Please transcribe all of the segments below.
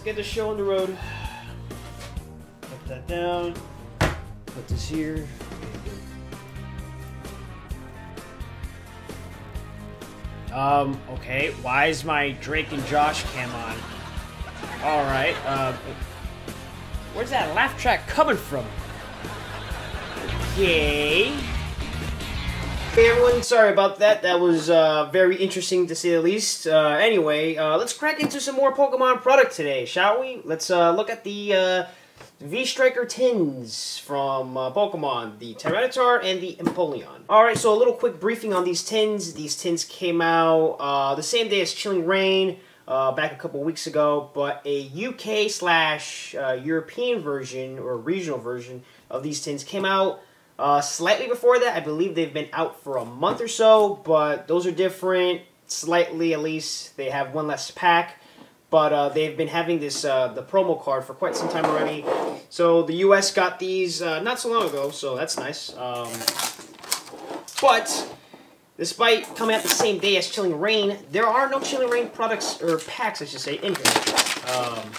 let's get the show on the road. Put that down. Put this here. Um, okay, why is my Drake and Josh cam on? Alright, uh, where's that laugh track coming from? Okay. Hey everyone, sorry about that. That was uh, very interesting to say the least. Uh, anyway, uh, let's crack into some more Pokemon product today, shall we? Let's uh, look at the uh, V-Striker tins from uh, Pokemon, the Tyranitar and the Empoleon. Alright, so a little quick briefing on these tins. These tins came out the same day as Chilling Reign, back a couple weeks ago, but a UK slash European version, or regional version of these tins came out uh, slightly before that, I believe they've been out for a month or so, but those are different. Slightly, at least. They have one less pack. But uh, they've been having this uh, the promo card for quite some time already. So the U.S. got these uh, not so long ago, so that's nice. Um, but despite coming out the same day as Chilling Reign, there are no Chilling Reign products or packs, I should say, in here. Um,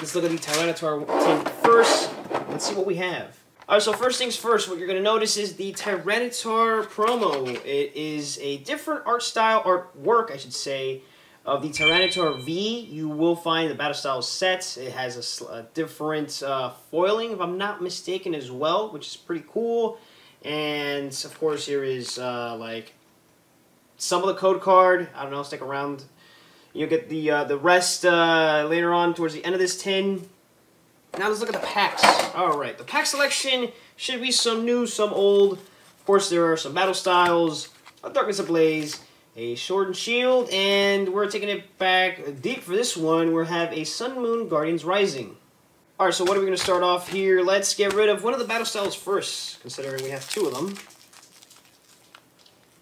let's look at the Tyranitar tin first. Let's see what we have. Alright, so first things first, what you're going to notice is the Tyranitar promo. It is a different art style, artwork, I should say, of the Tyranitar V. You will find the Battle Style set. It has a, a different uh, foiling, if I'm not mistaken, as well, which is pretty cool. And, of course, here is, uh, like, some of the code card. I don't know, stick around. You'll get the, uh, the rest uh, later on towards the end of this tin. Now let's look at the packs. Alright, the pack selection should be some new, some old. Of course, there are some battle styles, a Darkness Ablaze, a Sword and Shield, and we're taking it back deep for this one. We have a Sun Moon Guardians Rising. Alright, so what are we going to start off here? Let's get rid of one of the battle styles first, considering we have two of them.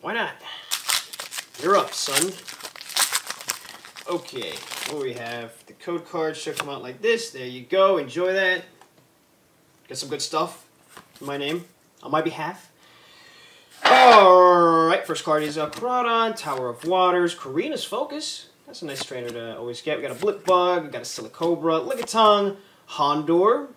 Why not? You're up, son. Okay, what we have? The code card should come out like this. There you go. Enjoy that. Get some good stuff in my name, on my behalf. Alright, first card is a Groudon, Tower of Waters, Korrina's Focus. That's a nice trainer to always get. We got a Blipbug, we got a Silicobra, Lickitung, Houndour,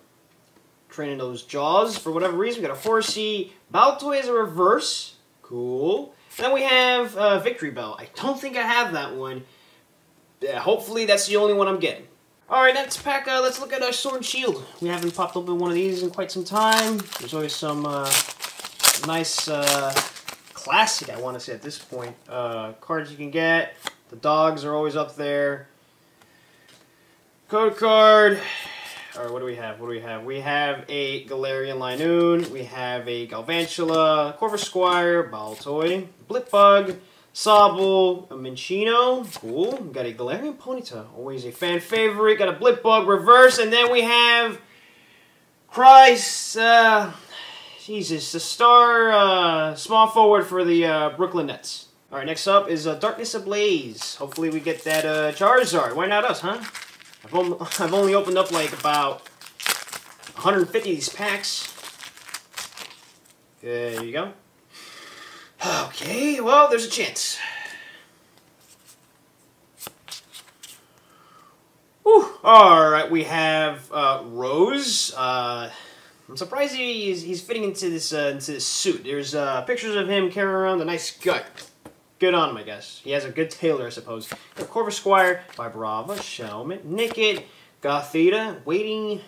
training those jaws for whatever reason. We got a Horsea, Baltoy is a reverse. Cool. Then we have uh, Bell. I don't think I have that one yeah, hopefully that's the only one I'm getting. Alright, next pack, uh, let's look at our Sword and Shield. We haven't popped open one of these in quite some time. There's always some uh, nice uh, classic, I want to say at this point, uh, cards you can get. The dogs are always up there. Code card. Alright, what do we have? What do we have? We have a Galarian Linoone. We have a Galvantula, Corvisquire, Baltoy, Blipbug, Sobble, a Minccino, cool. Got a Galarian Ponyta, always a fan favorite. Got a Blipbug reverse, and then we have Christ, uh, Jesus, the star uh, small forward for the uh, Brooklyn Nets. All right, next up is uh, Darkness Ablaze. Hopefully we get that uh, Charizard. Why not us, huh? I've, only, I've only opened up like about 150 of these packs. There you go. Okay, well, there's a chance. Alright, we have uh, Rose. Uh, I'm surprised he's, he's fitting into this uh, into this suit. There's uh, pictures of him carrying around a nice gut. Good on him, I guess. He has a good tailor, I suppose. Corvisquire by Brava, Shelmet, Nickit, Gothita, waiting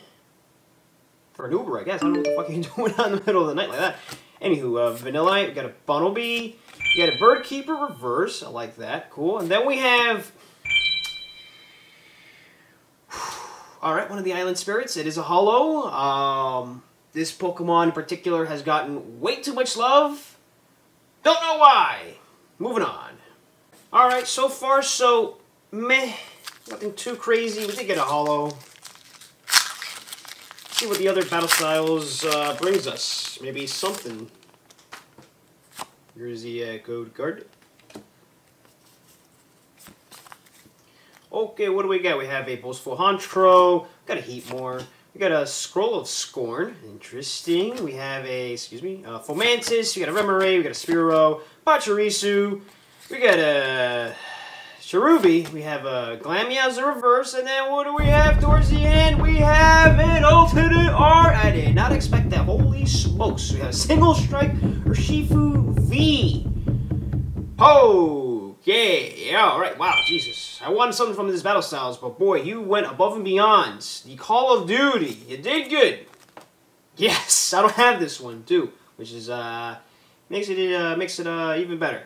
for an Uber, I guess. I don't know what the fuck he's doing out in the middle of the night like that. Anywho, uh, Vanillite, we got a Bunnelby, we got a Bird Keeper Reverse, I like that, cool. And then we have, alright, one of the Island Spirits, it is a Holo. Um, this Pokemon in particular has gotten way too much love. Don't know why. Moving on. Alright, so far so meh. Nothing too crazy. We did get a Holo see what the other battle styles uh, brings us. Maybe something. Here's the uh, code card. Okay, what do we got? We have a Boastful Honchkrow, got a Heatmor, we got a Scroll of Scorn, interesting. We have a, excuse me, a Fomantis, we got a Remoraid, we got a Spearow, Pachirisu, we got a Cherubi, we have a Glameow as a reverse, and then what do we have towards the end? We have. I did not expect that. Holy smokes. We have a single strike Urshifu V. Oh, yeah, yeah, alright, wow, Jesus. I wanted something from this battle styles, but boy, you went above and beyond. The Call of Duty, you did good. Yes, I don't have this one, too, which is, uh, makes it, uh, makes it, uh, even better.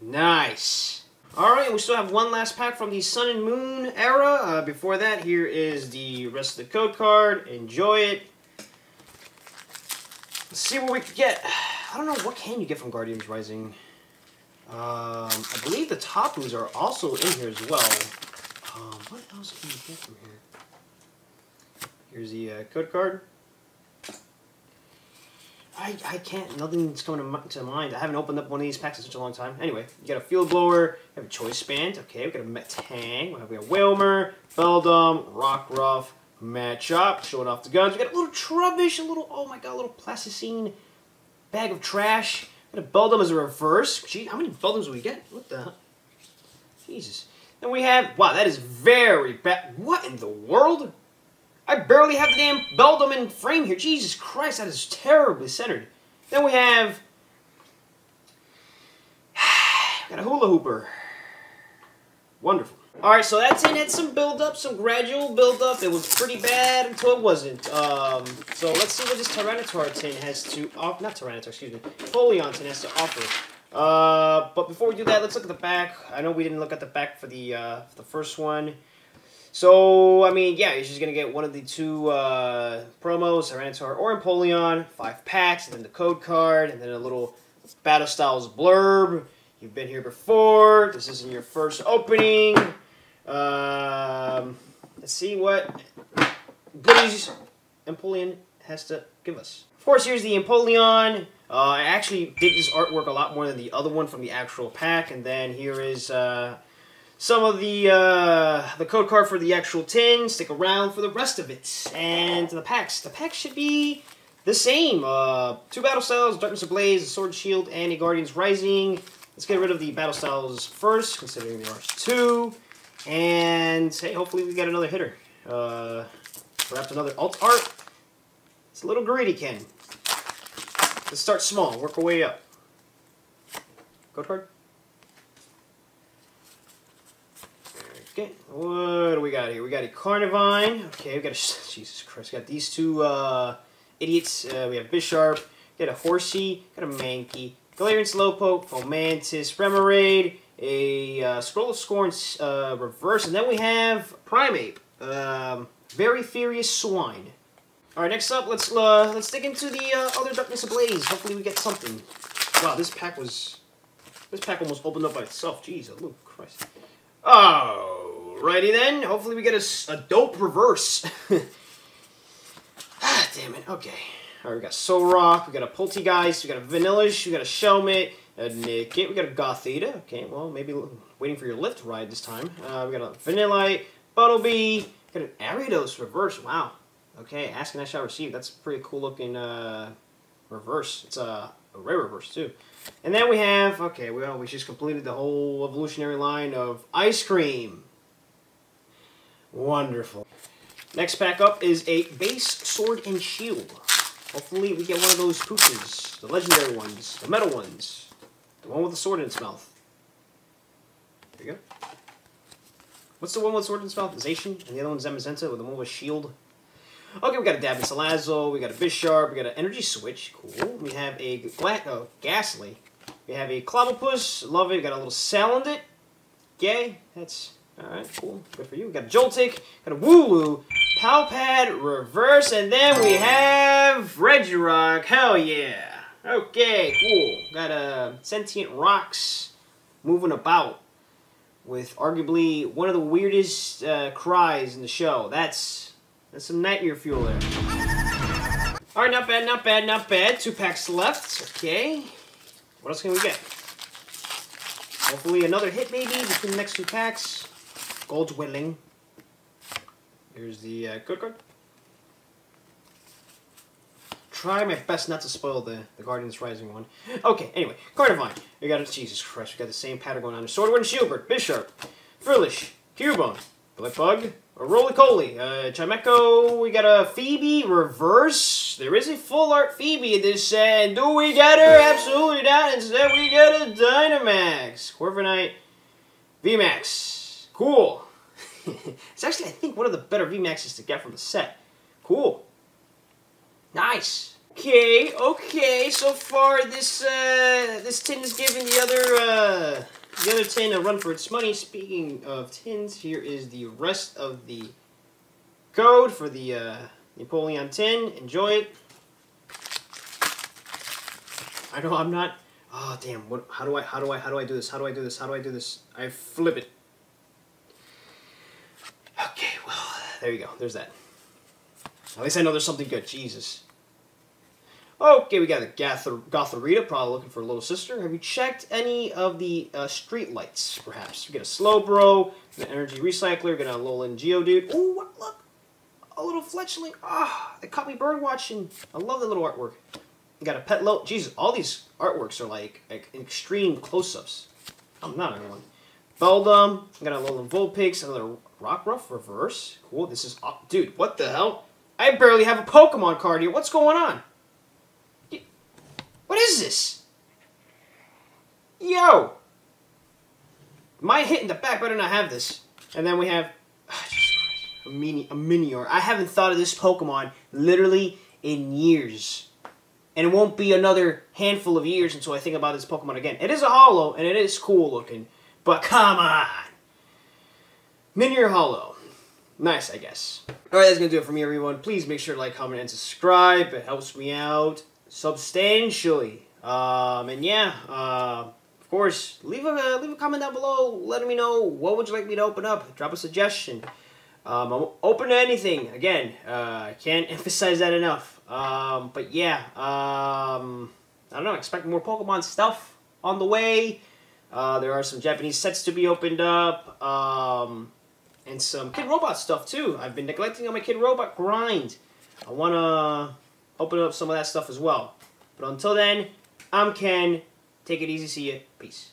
Nice. Alright, we still have one last pack from the Sun and Moon era. Uh, before that, here is the rest of the code card. Enjoy it. Let's see what we can get. I don't know, what can you get from Guardians Rising? Um, I believe the Tapus are also in here as well. Um, what else can you get from here? Here's the uh, code card. I, I can't, nothing's coming to, mind. I haven't opened up one of these packs in such a long time. Anyway, you got a Field Blower, you have a Choice Band, okay, we got a Metang, we have, we have Wailmer, Beldum, Rockruff, up, showing off the guns. We got a little Trubbish, a little, oh my god, a little Plasticine bag of trash. Got a Beldum as a reverse. Gee, how many Beldums do we get? What the Jesus. Then we have, wow, that is very bad. What in the world? I barely have the damn Beldum in frame here. Jesus Christ, that is terribly centered. Then we have... got a Hula Hooper. Wonderful. Alright, so that's it. It's some build-up, some gradual build-up. It was pretty bad until it wasn't. Um, so let's see what this Tyranitar tin has to offer. Not Tyranitar, excuse me. Folion tin has to offer. Uh, but before we do that, let's look at the back. I know we didn't look at the back for the, uh, for the first one. So, I mean, yeah, you're just going to get one of the two uh, promos, Tyranitar or Empoleon, five packs, and then the code card, and then a little Battle Styles blurb. You've been here before. This isn't your first opening. Um, let's see what goodies Empoleon has to give us. Of course, here's the Empoleon. Uh, I actually did this artwork a lot more than the other one from the actual pack. And then here is... Uh, some of the uh, the code card for the actual tin. Stick around for the rest of it. And the packs. The packs should be the same. Uh, two Battle Styles, Darkness Ablaze, a Sword Shield, and a Guardians Rising. Let's get rid of the Battle Styles first, considering there are two. And, hey, hopefully we get another hitter. Uh, perhaps another alt art. It's a little greedy, Ken. Let's start small, work our way up. Go card. Okay, what do we got here? We got a Carnivine. Okay, we got a... Jesus Christ, we got these two uh, idiots. Uh, we have Bisharp, got a Horsea, got a Mankey, Galarian Slowpoke, Fomantis, Remoraid, a uh, Scroll of Scorn uh, reverse, and then we have Primeape. Um, very Furious Swine. Alright, next up, let's uh, let's dig into the uh, other Darkness Ablaze. Hopefully we get something. Wow, this pack was... This pack almost opened up by itself. Jeez, oh, Christ. Oh, Alrighty then. Hopefully we get a, a dope reverse. ah, damn it. Okay. Alright, we got Solrock, we got a Polteageist, we got a Vanillish, we got a Shelmet, a Nickit, we got a Gothita. Okay, well, maybe waiting for your Lyft ride this time. Uh, we got a Vanillite, Buttlebee, got an Ariados reverse. Wow. Okay, ask and I shall receive. That's pretty cool looking uh, reverse. It's a, a rare reverse too. And then we have, okay, well, we just completed the whole evolutionary line of ice cream. Wonderful. Next pack up is a base sword and shield. Hopefully we get one of those poofs, the legendary ones, the metal ones, the one with the sword in its mouth. There you go. What's the one with a sword in its mouth? Zacian, and the other one's Zamazenta with the one with a shield. Okay, we got a Dabin Salazzle, we got a Bisharp, we got an Energy Switch, cool. We have a Gla uh, oh, Gastly. We have a Clobbopus, love it. We got a little Salandit. Yay, that's Alright, cool. Good for you. We got a Joltik, got a Wooloo, Palpad, Reverse, and then we have Regirock. Hell yeah. Okay, cool. Got a uh, Sentient Rocks moving about with arguably one of the weirdest uh, cries in the show. That's that's some nightmare fuel there. Alright, not bad, not bad, not bad. Two packs left. Okay. What else can we get? Hopefully another hit maybe between the next two packs. God's willing. Here's the uh, code card. Try my best not to spoil the, the Guardians Rising one. Okay, anyway, Carnivine. We got, a Jesus Christ, we got the same pattern going on. Sword, Wind, Shielbert, Bisharp, Frillish, Cubone, Blipbug, Roly-Poly, uh, Chimecho, we got a Phoebe reverse. There is a full art Phoebe in this set. Do we get her? Absolutely not. Instead, we get a Dynamax. Corviknight, VMAX. Cool. it's actually, I think, one of the better VMAXs to get from the set. Cool. Nice. Okay, okay. So far, this uh, this tin is giving the other uh, the other tin a run for its money. Speaking of tins, here is the rest of the code for the uh, Empoleon tin. Enjoy it. I know I'm not. Oh damn! What? How do I? How do I? How do I do this? How do I do this? How do I do this? I flip it. Okay, well, there you go. There's that. At least I know there's something good. Jesus. Okay, we got a Gothar Gothorita, probably looking for a little sister. Have you checked any of the uh, street lights, perhaps? We get a Slowbro, an Energy Recycler, got a Alolan Geodude. Oh, look! A little fletchling. Ah, oh, they caught me bird watching. I love the little artwork. You got a Pet low. Jesus, all these artworks are like, like extreme close-ups. I'm not anyone. Beldum, got a Alolan Vulpix, another Rockruff Reverse. Cool, this is... Dude, what the hell? I barely have a Pokemon card here. What's going on? What is this? Yo! My hit in the back better not have this. And then we have oh, a mini a Minior. I haven't thought of this Pokemon literally in years. And it won't be another handful of years until I think about this Pokemon again. It is a Holo, and it is cool looking. But come on! Minior Holo. Nice, I guess. Alright, that's going to do it for me, everyone. Please make sure to like, comment, and subscribe. It helps me out substantially. Um, and yeah, uh, of course, leave a leave a comment down below, letting me know what would you like me to open up. Drop a suggestion. Um, I'm open to anything. Again, uh, I can't emphasize that enough. Um, but yeah, um, I don't know. Expect more Pokemon stuff on the way. Uh, there are some Japanese sets to be opened up. Um, and some Kidrobot stuff too. I've been neglecting on my Kidrobot grind. I want to open up some of that stuff as well. But until then, I'm Ken. Take it easy. See you. Peace.